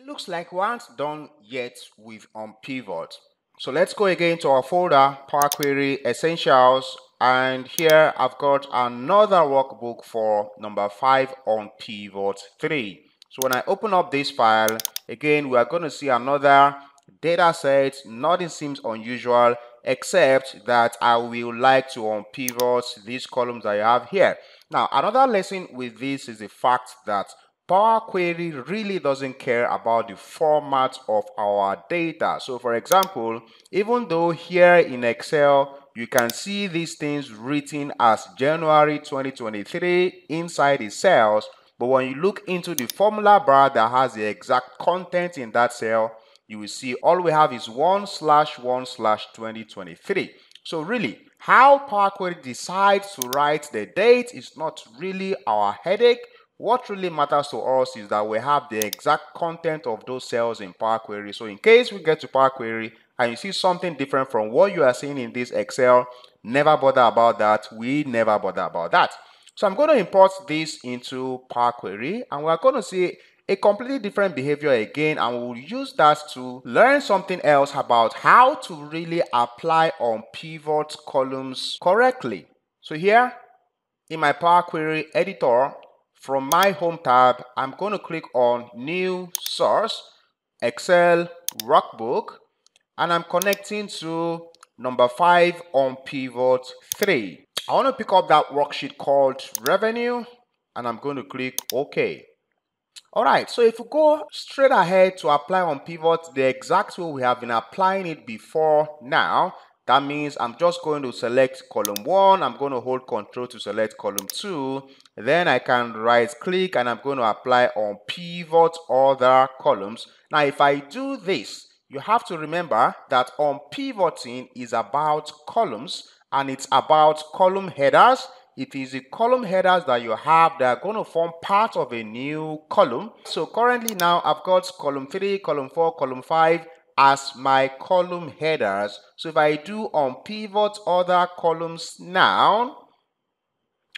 It looks like we aren't done yet with unpivot. So let's go again to our folder, Power Query Essentials, and here I've got another workbook for number 5 on pivot 3. So when I open up this file, again we are going to see another data set, nothing seems unusual except that I will like to unpivot these columns I have here. Now another lesson with this is the fact that Power Query really doesn't care about the format of our data. So for example, even though here in Excel, you can see these things written as January 2023 inside the cells, but when you look into the formula bar that has the exact content in that cell, you will see all we have is 1 slash 1 slash 2023. So really, how Power Query decides to write the date is not really our headache what really matters to us is that we have the exact content of those cells in Power Query. So in case we get to Power Query and you see something different from what you are seeing in this Excel, never bother about that. We never bother about that. So I'm going to import this into Power Query and we're going to see a completely different behavior again and we'll use that to learn something else about how to really apply on pivot columns correctly. So here in my Power Query editor, from my home tab, I'm going to click on new source, Excel workbook, and I'm connecting to number five unpivot three. I want to pick up that worksheet called revenue and I'm going to click OK. Alright, so if we go straight ahead to apply unpivot the exact way we have been applying it before now, that means I'm just going to select column 1, I'm going to hold control to select column 2, then I can right click and I'm going to apply unpivot other columns. Now if I do this, you have to remember that on pivoting is about columns and it's about column headers. It is the column headers that you have that are going to form part of a new column. So currently now I've got column 3, column 4, column 5 as my column headers. So if I do unpivot other columns now,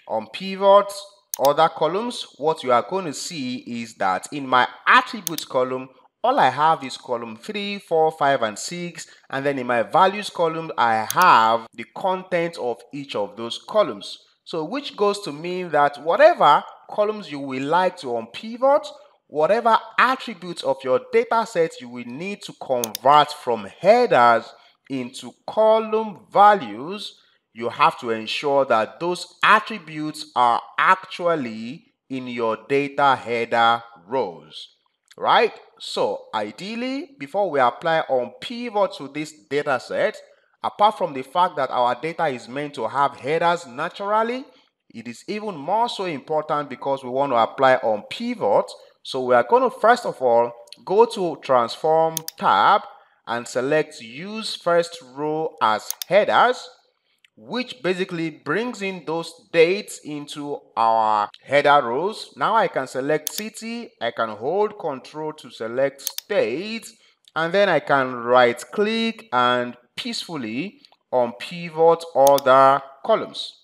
unpivot other columns, what you are going to see is that in my attributes column, all I have is column 3, 4, 5, and 6. And then in my values column, I have the content of each of those columns. So which goes to mean that whatever columns you will like to unpivot whatever attributes of your data set you will need to convert from headers into column values, you have to ensure that those attributes are actually in your data header rows, right? So ideally, before we apply unpivot to this data set, apart from the fact that our data is meant to have headers naturally, it is even more so important because we want to apply unpivot so we are going to first of all go to transform tab and select use first row as headers which basically brings in those dates into our header rows. Now I can select city, I can hold control to select state and then I can right click and peacefully unpivot other columns.